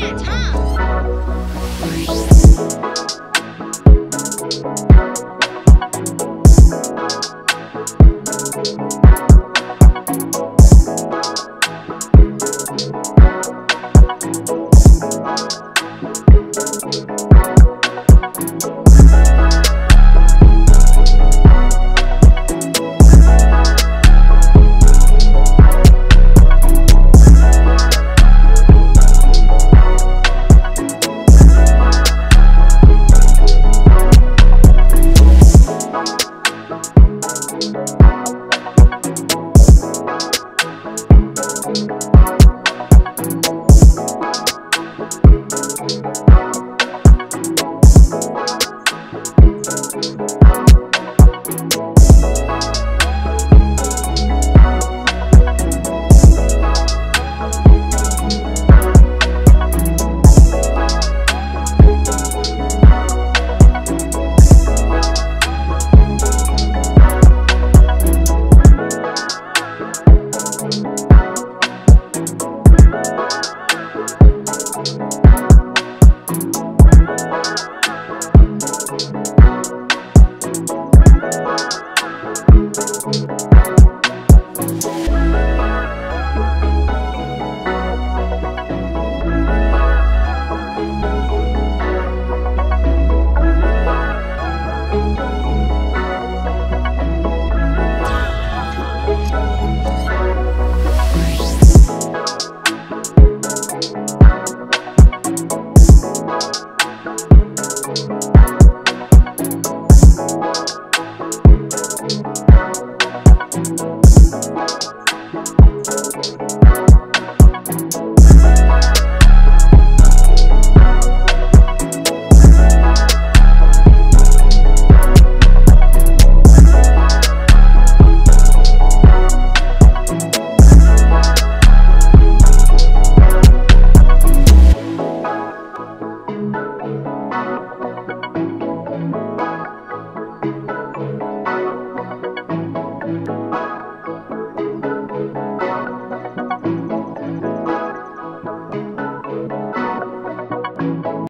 dance.